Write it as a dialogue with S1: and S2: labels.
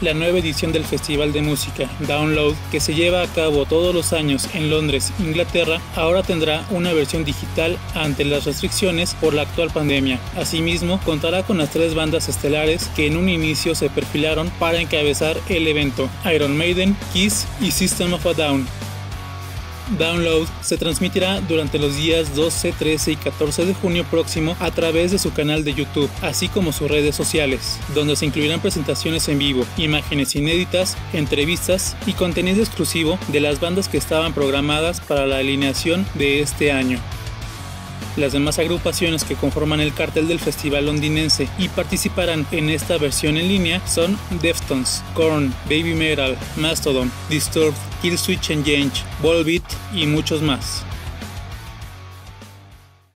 S1: La nueva edición del Festival de Música Download, que se lleva a cabo todos los años en Londres, Inglaterra, ahora tendrá una versión digital ante las restricciones por la actual pandemia. Asimismo, contará con las tres bandas estelares que en un inicio se perfilaron para encabezar el evento, Iron Maiden, Kiss y System of a Down. Download se transmitirá durante los días 12, 13 y 14 de junio próximo a través de su canal de YouTube, así como sus redes sociales, donde se incluirán presentaciones en vivo, imágenes inéditas, entrevistas y contenido exclusivo de las bandas que estaban programadas para la alineación de este año. Las demás agrupaciones que conforman el cartel del festival londinense y participarán en esta versión en línea son Deftones, Korn, Baby Metal, Mastodon, Disturbed, Killswitch Engage, Volbeat y muchos más.